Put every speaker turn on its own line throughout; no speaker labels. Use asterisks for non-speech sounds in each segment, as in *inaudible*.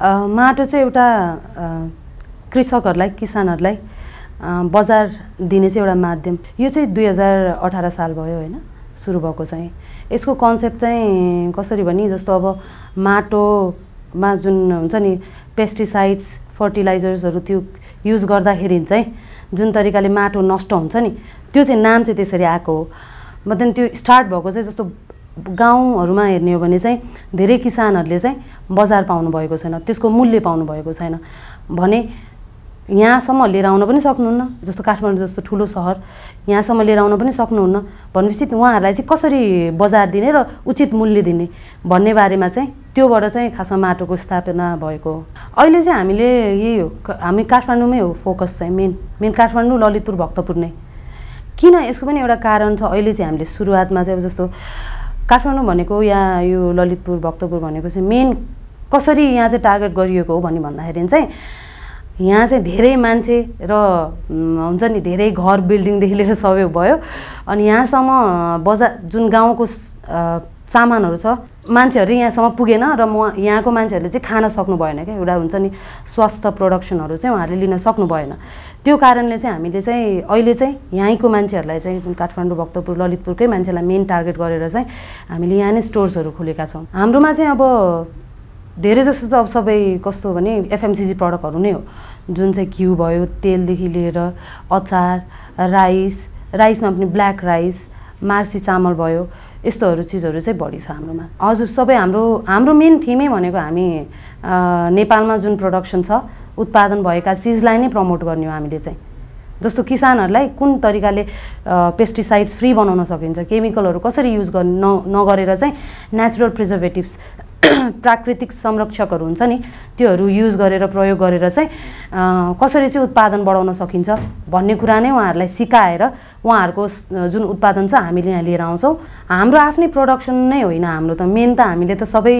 माटो चाहिँ एउटा कृषकहरूलाई किसानहरूलाई बजार दिने चाहिँ एउटा माध्यम। यो चाहिँ दुई हजार अठार साल भयो होइन सुरु भएको चाहिँ। यसको कन्सेप्ट चाहिँ कसरी भने जस्तो अब माटोमा जुन हुन्छ नि पेस्टिसाइड्स फर्टिलाइजर्सहरू त्यो युज गर्दाखेरि चाहिँ जुन तरिकाले माटो नष्ट हुन्छ नि त्यो चाहिँ नाम चाहिँ त्यसरी आएको हो। मतलब त्यो स्टार्ट भएको चाहिँ जस्तो गाउँहरूमा हेर्ने हो भने चाहिँ धेरै किसानहरूले चाहिँ बजार पाउनु भएको छैन त्यसको मूल्य पाउनु भएको छैन भने यहाँसम्म लिएर आउन पनि सक्नुहुन्न जस्तो काठमाडौँ जस्तो ठुलो सहर यहाँसम्म लिएर आउन पनि सक्नुहुन्न भनेपछि उहाँहरूलाई चाहिँ कसरी बजार दिने र उचित मूल्य दिने भन्ने बारेमा चाहिँ त्योबाट चाहिँ खासमा माटोको स्थापना भएको हो। अहिले चाहिँ हामीले यही हो हामी काठमाडौँमै हो फोकस चाहिँ मेन मेन काठमाडौँ ललितपुर भक्तपुर नै। किन यसको पनि एउटा कारण छ अहिले चाहिँ हामीले सुरुवातमा चाहिँ जस्तो काठमाडौँ भनेको या यो ललितपुर भक्तपुर भनेको चाहिँ मेन कसरी यहाँ चाहिँ टार्गेट गरिएको हो भन्ने भन्दाखेरि चाहिँ यहाँ चाहिँ धेरै मान्छे र हुन्छ नि धेरै घर बिल्डिङदेखि लिएर सबै भयो। अनि यहाँसम्म बजार जुन गाउँको सामानहरू छ मान्छेहरू यहाँसम्म पुगेन र म यहाँको मान्छेहरूले चाहिँ खान सक्नु भएन क्या। एउटा हुन्छ नि स्वास्थ्य प्रोडक्सनहरू चाहिँ उहाँहरूले लिन सक्नु भएन। त्यो कारणले चाहिँ हामीले चाहिँ अहिले चाहिँ यहीँको मान्छेहरूलाई चाहिँ जुन काठमाडौँ भक्तपुर ललितपुरकै मान्छेलाई मेन टार्गेट गरेर चाहिँ हामीले यहाँ नै स्टोर्सहरू खोलेका छौँ। हाम्रोमा चाहिँ अब धेरै जस्तो त अब सबै कस्तो भने एफएमसिजी प्रडक्टहरू नै हो। जुन चाहिँ घिउ भयो तेलदेखि लिएर अचार राइस राइसमा पनि ब्ल्याक राइस मार्सी चामल भयो। यस्तोहरू चिजहरू चाहिँ बढी छ हाम्रोमा। हजुर सबै हाम्रो हाम्रो मेन थिमै भनेको हामी नेपालमा जुन प्रडक्सन छ उत्पादन भएका चिजलाई नै प्रमोट गर्ने हो हामीले चाहिँ। जस्तो किसानहरूलाई कुन तरिकाले पेस्टिसाइड्स फ्री बनाउन सकिन्छ केमिकलहरू कसरी युज गर्ने न नगरेर चाहिँ नेचुरल प्रिजर्भेटिभ्स *clears throat* प्राकृतिक संरक्षकहरू हुन्छ नि त्योहरू युज गरेर प्रयोग गरेर चाहिँ कसरी चाहिँ उत्पादन बढाउन सकिन्छ भन्ने कुरा नै उहाँहरूलाई सिकाएर उहाँहरूको जुन उत्पादन छ हामीले यहाँ लिएर आउँछौँ। हाम्रो आफ्नै प्रडक्सन नै होइन हाम्रो त मेन त हामीले त सबै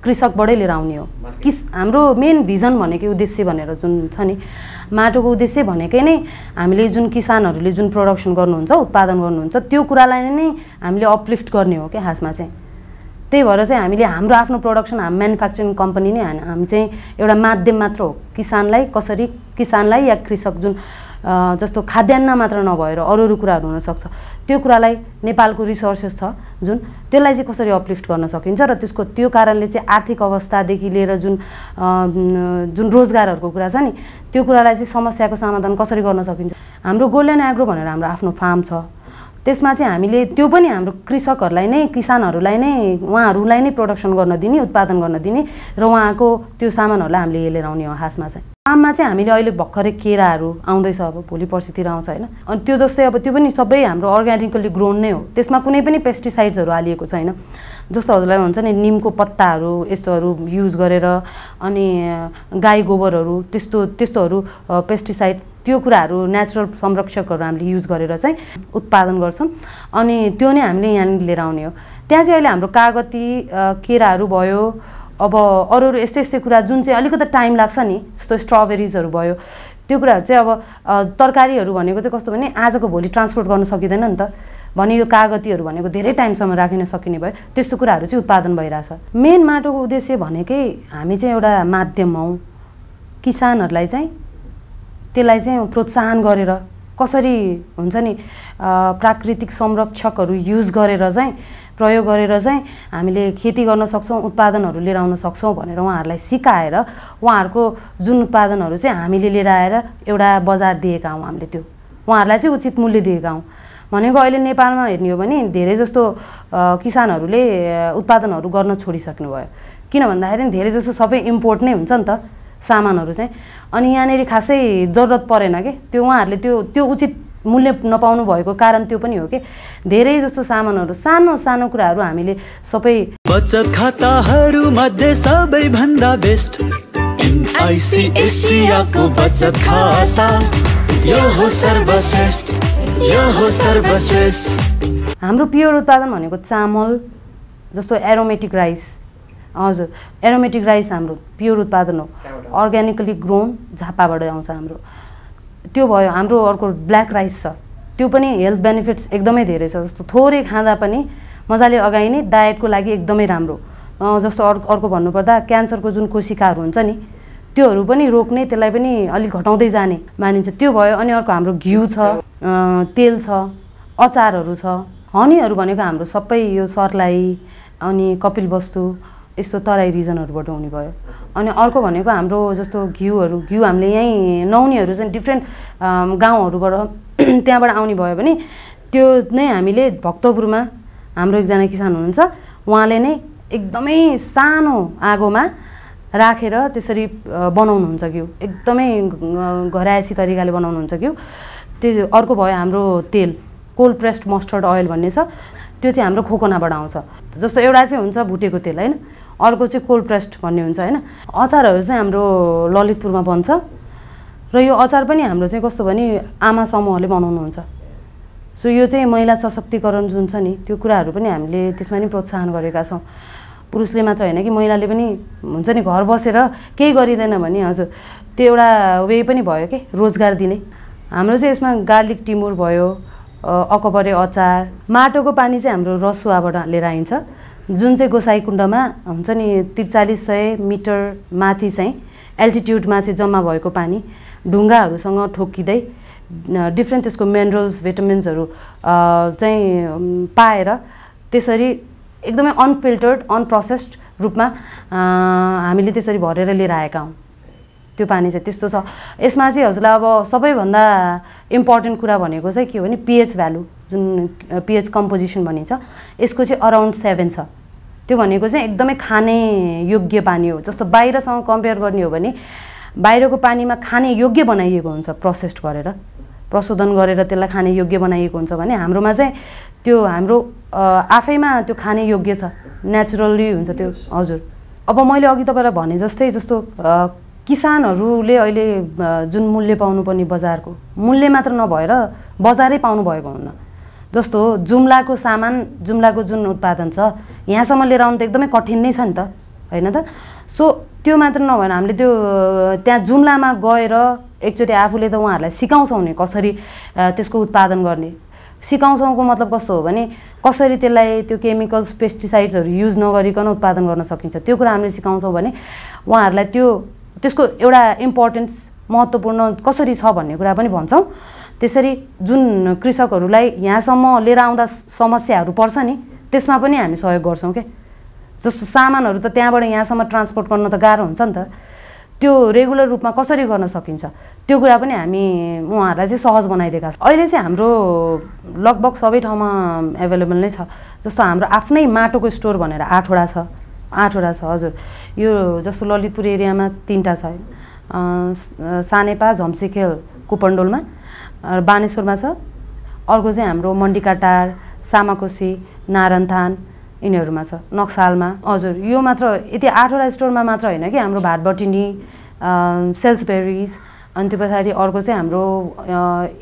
कृषकबाटै लिएर आउने हो। किस हाम्रो मेन भिजन भनेकै उद्देश्य भनेर जुन छ नि माटोको उद्देश्य भनेकै नै हामीले जुन किसानहरूले जुन प्रडक्सन गर्नुहुन्छ उत्पादन गर्नुहुन्छ त्यो कुरालाई नै हामीले अपलिफ्ट गर्ने हो क्या खासमा चाहिँ। त्यही भएर चाहिँ हामीले हाम्रो आफ्नो प्रडक्सन हामी म्यानुफ्याक्चरिङ कम्पनी नै हामी चाहिँ एउटा माध्यम मात्र हो। किसानलाई कसरी किसानलाई या कृषक जुन जस्तो खाद्यान्न मात्र नभएर अरू अरू कुराहरू हुनसक्छ त्यो कुरालाई नेपालको रिसोर्सेस छ जुन त्यसलाई चाहिँ कसरी अपलिफ्ट गर्न सकिन्छ र त्यसको त्यो कारणले चाहिँ आर्थिक अवस्थादेखि लिएर जुन जुन रोजगारहरूको कुरा छ नि त्यो कुरालाई चाहिँ समस्याको समाधान कसरी गर्न सकिन्छ? हाम्रो गोल्डन एग्रो भनेर हाम्रो आफ्नो फार्म छ। त्यसमा चाहिँ हामीले त्यो पनि हाम्रो कृषकहरूलाई नै किसानहरूलाई नै उहाँहरूलाई नै प्रडक्सन गर्न दिने उत्पादन गर्न दिने र उहाँको त्यो सामानहरूलाई हामीले लिएर आउने हो खासमा चाहिँ। आममा चाहिँ हामीले अहिले भर्खरै केराहरू आउँदैछ अब भोलि पर्सितिर आउँछ होइन। अनि त्यो जस्तै अब त्यो पनि सबै हाम्रो अर्ग्यानिकली ग्रोन नै हो। त्यसमा कुनै पनि पेस्टिसाइड्सहरू हालिएको छैन। जस्तो हजुरलाई हुन्छ नि निमको पत्ताहरू यस्तोहरू युज गरेर अनि गाई गोबरहरू त्यस्तो त्यस्तोहरू पेस्टिसाइड त्यो कुराहरू नेचुरल संरक्षकहरू हामीले युज गरेर चाहिँ उत्पादन गर्छौँ। अनि त्यो नै हामीले यहाँनिर लिएर आउने हो। त्यहाँ चाहिँ अहिले हाम्रो कागती केराहरू भयो अब अरू अरू यस्तै यस्तै कुरा जुन चाहिँ अलिकति टाइम लाग्छ नि जस्तो स्ट्रबेरिजहरू भयो त्यो कुराहरू चाहिँ अब तरकारीहरू भनेको चाहिँ कस्तो भने आजको भोलि ट्रान्सपोर्ट गर्न सकिँदैन नि त। भने यो कागतीहरू भनेको धेरै टाइमसम्म राखिन सकिने भयो। त्यस्तो कुराहरू चाहिँ उत्पादन भइरहेछ। मेन माटोको उद्देश्य भनेकै हामी चाहिँ एउटा माध्यम हौँ। किसानहरूलाई चाहिँ त्यसलाई चाहिँ प्रोत्साहन गरेर कसरी हुन्छ नि प्राकृतिक संरक्षकहरू युज गरेर चाहिँ प्रयोग गरेर चाहिँ हामीले खेती गर्न सक्छौँ उत्पादनहरू लिएर आउन सक्छौँ भनेर उहाँहरूलाई सिकाएर उहाँहरूको जुन उत्पादनहरू चाहिँ हामीले लिएर आएर एउटा बजार दिएका हौँ हामीले त्यो। उहाँहरूलाई चाहिँ उचित मूल्य दिएका हौँ। भनेको अहिले नेपालमा हेर्ने हो भने धेरै जस्तो किसानहरूले उत्पादनहरू गर्न छोडिसक्नु भयो किन भन्दाखेरि धेरै जस्तो सबै इम्पोर्ट नै हुन्छ नि त। सामानहरू चाहिँ। अनि यहाँनिर खासै जरुरत परेन कि? त्यो उहाँहरूले त्यो त्यो उचित मूल्य नपाउनु भएको कारण त्यो पनि हो कि? धेरै जस्तो सामानहरू सानो सानो कुराहरू हामीले सबै
बचत खाताहरू मध्ये सबैभन्दा बेस्ट। एसियाको बचत खाता। यो हो सर्वश्रेष्ठ। यो हो सर्वश्रेष्ठ।
हाम्रो प्योर उत्पादन भनेको चामल जस्तो एरोमेटिक राइस हजुर एरोमेटिक राइस हाम्रो प्योर उत्पादन हो। अर्ग्यानिकली ग्रोन झापाबाट आउँछ हाम्रो। त्यो भयो हाम्रो अर्को ब्ल्याक राइस छ। त्यो पनि हेल्थ बेनिफिट्स एकदमै धेरै छ। जस्तो थोरै खाँदा पनि मजाले अगाइने डायटको लागि एकदमै राम्रो। जस्तो अर्को अर्को भन्नुपर्दा क्यान्सरको जुन कोशिकाहरू हुन्छ नि त्योहरू पनि रोक्ने त्यसलाई पनि अलिक घटाउँदै जाने मानिन्छ। त्यो भयो अनि अर्को हाम्रो घिउ छ तेल छ अचारहरू छ हनीहरू भनेको हाम्रो सबै यो सर्लाई अनि कपिल वस्तु यस्तो तराई रिजनहरूबाट हुने भयो। अनि अर्को भनेको हाम्रो जस्तो घिउहरू घिउ हामीले यहीँ नौनीहरू चाहिँ डिफ्रेन्ट गाउँहरूबाट *clears throat* त्यहाँबाट आउने भयो भने त्यो नै हामीले भक्तपुरमा हाम्रो एकजना किसान हुनुहुन्छ उहाँले नै एकदमै सानो आगोमा राखेर त्यसरी बनाउनुहुन्छ घिउ। एकदमै घरायसी तरिकाले बनाउनुहुन्छ घिउ। त्यो अर्को भयो हाम्रो तेल कोल्ड प्रेस्ड मस्टर्ड ओइल भन्ने छ। त्यो चाहिँ हाम्रो खोकनाबाट आउँछ। जस्तो एउटा चाहिँ हुन्छ भुटेको तेल होइन? अर्को चाहिँ कोल्ड प्रेस्ड भन्ने हुन्छ होइन। अचारहरू चाहिँ हाम्रो ललितपुरमा बन्छ। र यो अचार पनि हाम्रो चाहिँ कस्तो भने आमा समूहले बनाउनुहुन्छ। सो यो चाहिँ महिला सशक्तिकरण जुन छ नि त्यो कुराहरू पनि हामीले त्यसमा नि प्रोत्साहन गरेका छौँ। पुरुषले मात्र होइन कि महिलाले पनि हुन्छ नि घर बसेर केही गरिँदैन भने हजुर त्यो एउटा वे पनि भयो कि रोजगार दिने। हाम्रो चाहिँ यसमा गार्लिक टिमुर भयो अकबरे अचार माटोको पानी चाहिँ हाम्रो रसुवाबाट लिएर आइन्छ। जुन चाहिँ गोसाइकुण्डमा हुन्छ नि त्रिचालिस सय मिटर माथि चाहिँ एल्टिट्युडमा चाहिँ जम्मा भएको पानी ढुङ्गाहरूसँग ठोक्किँदै न- डिफ्रेन्ट त्यसको मिनरल्स भिटामिन्सहरू चाहिँ पाएर त्यसरी एकदमै अनफिल्टर्ड अनप्रोसेस्ड रूपमा हामीले त्यसरी भरेर लिएर आएका हौँ। त्यो पानी चाहिँ त्यस्तो छ। यसमा चाहिँ हजुरलाई अब सबैभन्दा इम्पोर्टेन्ट कुरा भनेको चाहिँ के हो भने पिएच भ्यालु जुन पिएच कम्पोजिसन भनिन्छ यसको चाहिँ अराउन्ड सेभेन छ। त्यो भनेको चाहिँ एकदमै खाने योग्य पानी हो। जस्तो बाहिरसँग कम्पेयर गर्ने हो भने बाहिरको पानीमा खाने योग्य बनाइएको हुन्छ प्रोसेस्ड गरेर। प्रशोधन गरेर त्यसलाई खाने योग्य बनाइएको हुन्छ भने हाम्रोमा चाहिँ त्यो हाम्रो आफैमा त्यो खाने योग्य छ। नेचुरल्ली हुन्छ त्यो। हजुर। अब मैले अघि तपाईँलाई भने जस्तै जस्तो किसानहरूले अहिले जुन मूल्य पाउनुपर्ने बजारको मूल्य मात्र नभएर बजारै पाउनु भएको हुन्न। जस्तो जुम्लाको सामान जुम्लाको जुन उत्पादन छ यहाँसम्म लिएर आउनु त एकदमै कठिन नै छ नि त होइन त? सो त्यो मात्र नभएर हामीले त्यो त्यहाँ जुम्लामा गएर एकचोटि आफूले त उहाँहरूलाई सिकाउँछौँ नि कसरी त्यसको उत्पादन गर्ने? सिकाउँछौँको मतलब कस्तो हो भने कसरी त्यसलाई त्यो केमिकल्स पेस्टिसाइड्सहरू युज नगरिकन उत्पादन गर्न सकिन्छ? त्यो कुरा हामीले सिकाउँछौँ भने उहाँहरूलाई त्यो त्यसको एउटा इम्पोर्टेन्स महत्त्वपूर्ण कसरी छ भन्ने कुरा पनि भन्छौँ। त्यसरी जुन कृषकहरूलाई यहाँसम्म लिएर आउँदा समस्याहरू पर्छ नि त्यसमा पनि हामी सहयोग गर्छौँ के? जस्तो सामानहरू त त्यहाँबाट यहाँसम्म ट्रान्सपोर्ट गर्न त गाह्रो हुन्छ नि त। त्यो रेगुलर रूपमा कसरी गर्न सकिन्छ? त्यो कुरा पनि हामी उहाँहरूलाई चाहिँ सहज बनाइदिएका छौँ। अहिले चाहिँ हाम्रो लगभग सबै ठाउँमा एभाइलेबल नै छ। जस्तो हाम्रो आफ्नै माटोको स्टोर भनेर आठवटा छ। आठवटा छ हजुर। यो जस्तो ललितपुर एरियामा तिनवटा छ। सानेपा झम्सिखेल कुपन्डोलमा। बानेश्वरमा छ। अर्को चाहिँ हाम्रो मन्डिकाटार सामाकोसी नारायणथान यिनीहरूमा छ नक्सालमा। हजुर यो मात्र यति आठवटा स्टोरमा मात्र होइन कि हाम्रो भाटबटिनी सेल्सबेरिज अनि त्यो पछाडि अर्को चाहिँ हाम्रो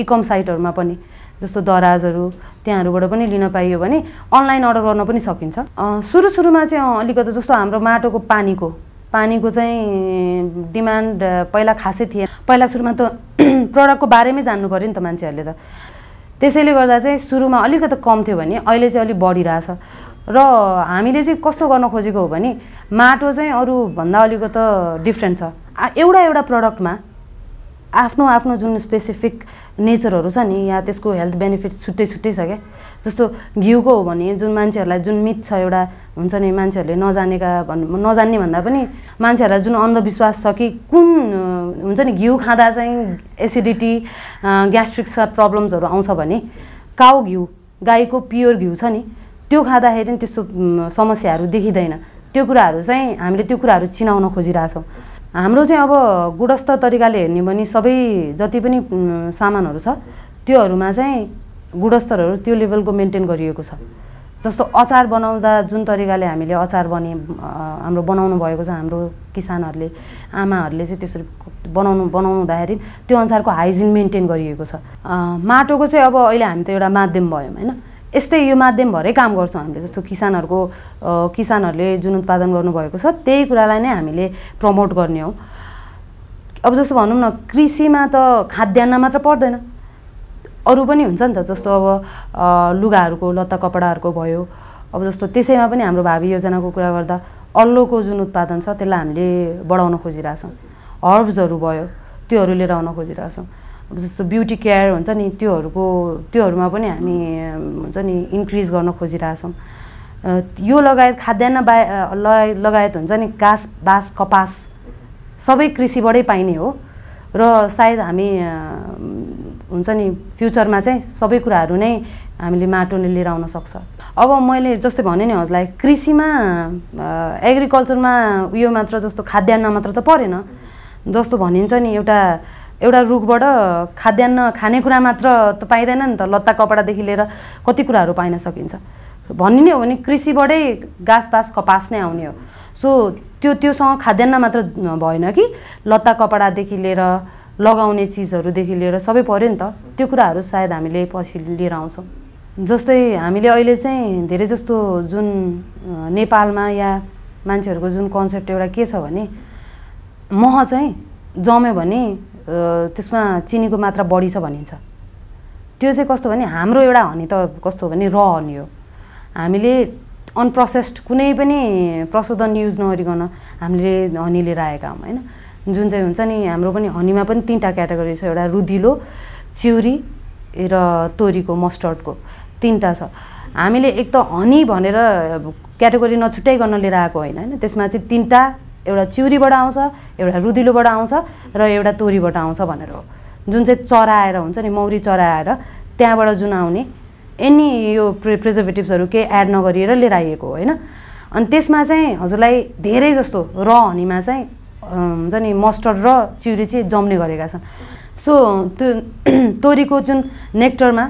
इकम साइटहरूमा पनि जस्तो दराजहरू त्यहाँहरूबाट पनि लिन पाइयो भने अनलाइन अर्डर गर्न पनि सकिन्छ। सुरु सुरुमा चाहिँ अलिकति जस्तो हाम्रो माटोको पानीको पानीको चाहिँ डिमान्ड पहिला खासै थिएन। पहिला सुरुमा त *clears throat* प्रडक्टको बारेमै जान्नु पऱ्यो नि त मान्छेहरूले त। त्यसैले गर्दा चाहिँ सुरुमा अलिकति कम थियो भने अहिले चाहिँ अलिक बढिरहेछ। र हामीले चाहिँ कस्तो गर्न खोजेको हो भने माटो चाहिँ अरूभन्दा अलिकति डिफ्रेन्ट छ। एउटा एउटा प्रडक्टमा आफ्नो आफ्नो जुन स्पेसिफिक नेचरहरू छ नि या त्यसको हेल्थ बेनिफिट्स छुट्टै छुट्टै छ क्या? जस्तो घिउको हो भने जुन मान्छेहरूलाई जुन मिथ छ एउटा हुन्छ नि मान्छेहरूले नजानेका भन् नजान्ने भन्दा पनि मान्छेहरूलाई जुन अन्धविश्वास छ कि कुन हुन्छ नि घिउ खाँदा चाहिँ एसिडिटी ग्यास्ट्रिक प्रब्लम्सहरू आउँछ भने काउ घिउ गाईको प्योर घिउ छ नि त्यो खाँदाखेरि त्यस्तो समस्याहरू देखिँदैन। त्यो कुराहरू चाहिँ हामीले त्यो कुराहरू चिनाउन खोजिरहेछौँ। हाम्रो चाहिँ अब गुणस्तर तरिकाले हेर्ने भने सबै जति पनि सामानहरू छ त्योहरूमा चाहिँ गुणस्तरहरू त्यो लेभलको मेन्टेन गरिएको छ। जस्तो अचार बनाउँदा जुन तरिकाले हामीले अचार बने हाम्रो बनाउनु भएको छ हाम्रो किसानहरूले आमाहरूले चाहिँ त्यसरी बनाउनु बनाउनु हुँदाखेरि त्यो अनुसारको हाइजिन मेन्टेन गरिएको छ। माटोको चाहिँ अब अहिले हामी त एउटा माध्यम भयौँ होइन? यस्तै यो माध्यम भएरै काम गर्छौँ हामीले जस्तो किसानहरूको किसानहरूले जुन उत्पादन गर्नुभएको छ त्यही कुरालाई नै हामीले प्रमोट गर्ने हो। अब जस्तो भनौँ न कृषिमा त खाद्यान्न मात्र पर्दैन। अरू पनि हुन्छ नि त जस्तो अब लुगाहरूको लत्ता कपडाहरूको भयो। अब जस्तो त्यसैमा पनि हाम्रो भावी योजनाको कुरा गर्दा अल्लोको जुन उत्पादन छ त्यसलाई हामीले बढाउन खोजिरहेछौँ। हर्ब्सहरू भयो त्योहरू लिएर आउन खोजिरहेछौँ। जस्तो ब्युटी केयर हुन्छ नि त्योहरूको त्योहरूमा पनि हामी हुन्छ नि इन्क्रिज गर्न खोजिरहेछौँ। यो लगायत खाद्यान्न बा लगायत हुन्छ नि घाँस बाँस कपास सबै कृषिबाटै पाइने हो। र सायद हामी हुन्छ नि फ्युचरमा चाहिँ सबै कुराहरू नै हामीले माटोले लिएर आउन सक्छ। अब मैले जस्तै भने नि हजुरलाई कृषिमा एग्रिकल्चरमा उयो मात्र जस्तो खाद्यान्न मात्र त परेन। जस्तो भनिन्छ नि एउटा एउटा रुखबाट खाद्यान्न खानेकुरा मात्र त पाइँदैन नि त। लत्ता कपडादेखि लिएर कति कुराहरू पाइन सकिन्छ। भन्ने हो भने कृषिबाटै घाँस बाँस कपास नै आउने हो। सो त्यो त्योसँग खाद्यान्न मात्र भएन कि लत्ता कपडादेखि लिएर लगाउने चिजहरूदेखि लिएर सबै पऱ्यो नि त। त्यो कुराहरू सायद हामीले पछि लिएर आउँछौँ। जस्तै हामीले अहिले चाहिँ धेरै जस्तो जुन नेपालमा या मान्छेहरूको जुन कन्सेप्ट एउटा के छ भने मह चाहिँ जम्यो भने त्यसमा चिनीको मात्रा बढी छ भनिन्छ। त्यो चाहिँ कस्तो भने हाम्रो एउटा हनी त कस्तो भने र हनी हो। हामीले अनप्रोसेस्ड कुनै पनि प्रशोधन युज नगरिकन हामीले हनी लिएर आएका हौँ होइन? जुन चाहिँ हुन्छ नि हाम्रो पनि हनीमा पनि तिनवटा क्याटेगोरी छ। एउटा रुदिलो चिउरी र तोरीको मस्टर्डको तिनवटा छ। हामीले एक त हनी भनेर क्याटेगोरी नछुट्याइकन लिएर आएको होइन होइन? त्यसमा चाहिँ तिनवटा एउटा चिउरीबाट आउँछ एउटा रुदिलोबाट आउँछ र एउटा तोरीबाट आउँछ भनेर हो। जुन चाहिँ चराएर हुन्छ नि मौरी चराएर त्यहाँबाट जुन आउने एनी यो प्रे प्रिजर्भेटिभ्सहरू केही एड नगरिएर लिएर आइएको हो होइन? अनि त्यसमा चाहिँ हजुरलाई धेरै जस्तो र हनीमा चाहिँ हुन्छ नि मस्टर्ड र चिउरी चाहिँ जम्ने गरेका छन्। सो त्यो *clears throat* तोरीको जुन नेक्टरमा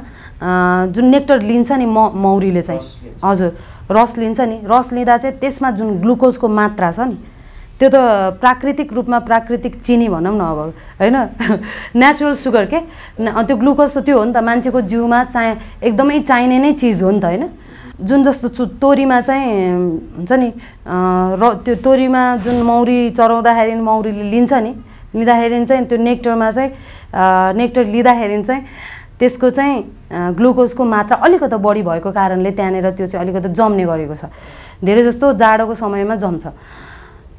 जुन नेक्टर लिन्छ नि म मौरीले चाहिँ हजुर रस लिन्छ नि रस लिँदा चाहिँ त्यसमा जुन ग्लुकोजको मात्रा छ नि त्यो त प्राकृतिक रूपमा प्राकृतिक चिनी भनौँ न अब होइन? *laughs* नेचुरल सुगर के? त्यो ग्लुकोज त त्यो हो नि त मान्छेको जिउमा चाहे एकदमै चाहिने नै चिज हो नि त होइन? जुन जस्तो चु तोरीमा चाहिँ हुन्छ नि र त्यो तोरीमा जुन मौरी चराउँदाखेरि मौरीले लिन्छ नि लिँदाखेरि चाहिँ त्यो नेक्टरमा चाहिँ नेक्टर लिँदाखेरि चाहिँ त्यसको चाहिँ ग्लुकोजको मात्रा अलिकति बढी भएको कारणले त्यहाँनिर त्यो चाहिँ अलिकति जम्ने गरेको छ। धेरै जस्तो जाडोको समयमा जम्छ।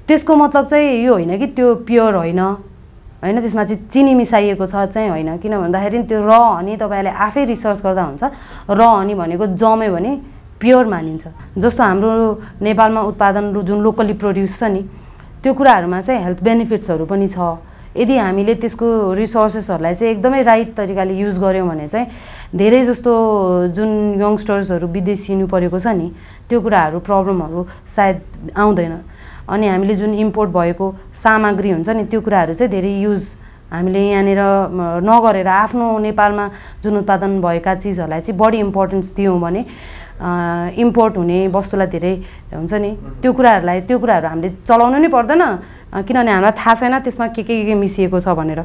त्यसको मतलब चाहिँ यो होइन कि त्यो प्योर होइन। होइन त्यसमा चाहिँ चिनी मिसाइएको छ चाहिँ होइन। किन भन्दाखेरि त्यो र हनी तपाईँहरूले आफै रिसर्च गर्दा हुन्छ। र हनी भनेको जम्यो भने प्योर मानिन्छ। जस्तो हाम्रो नेपालमा उत्पादन जुन लोकली प्रड्युस छ नि त्यो कुराहरूमा चाहिँ हेल्थ बेनिफिट्सहरू पनि छ। यदि हामीले त्यसको रिसोर्सेसहरूलाई चाहिँ एकदमै राइट तरिकाले युज गऱ्यौँ भने चाहिँ धेरै जस्तो जुन यङ्स्टर्सहरू विदेशिनु परेको छ नि त्यो कुराहरू प्रब्लमहरू सायद आउँदैन। अनि हामीले जुन इम्पोर्ट भएको सामग्री हुन्छ नि त्यो कुराहरू चाहिँ धेरै युज हामीले यहाँनिर नगरेर आफ्नो नेपालमा जुन उत्पादन भएका चिजहरूलाई चाहिँ बढी इम्पोर्टेन्स दियौँ भने इम्पोर्ट हुने वस्तुलाई धेरै हुन्छ नि त्यो कुराहरूलाई त्यो कुराहरू हामीले चलाउनु नै पर्दैन। किनभने हामीलाई थाहा छैन त्यसमा के के के मिसिएको छ भनेर।